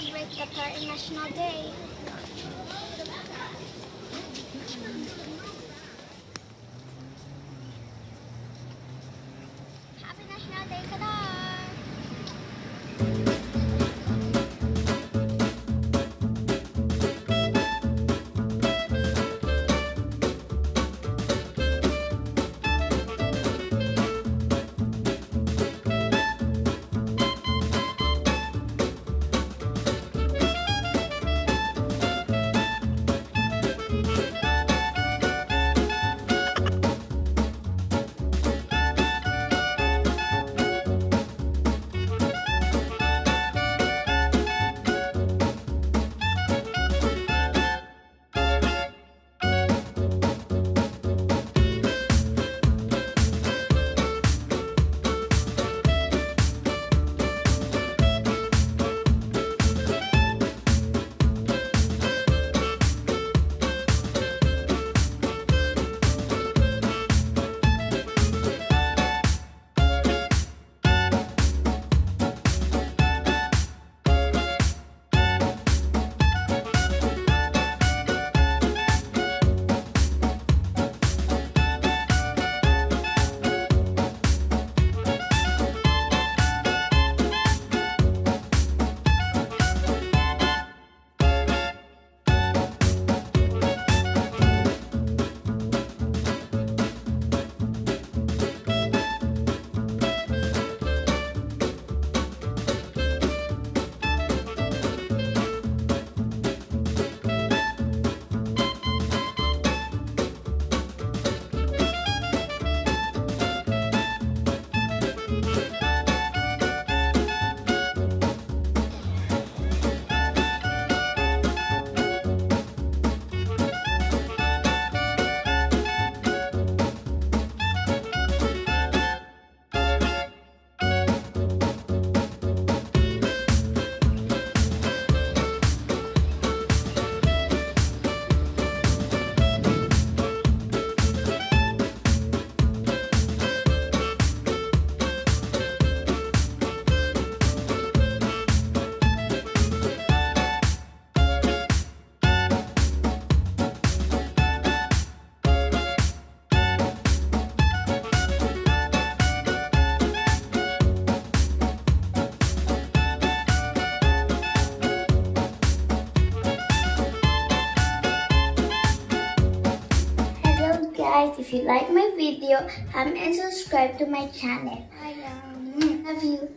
our National Day. Happy National Day, Qatar! Guys, if you like my video, comment and subscribe to my channel. I love you.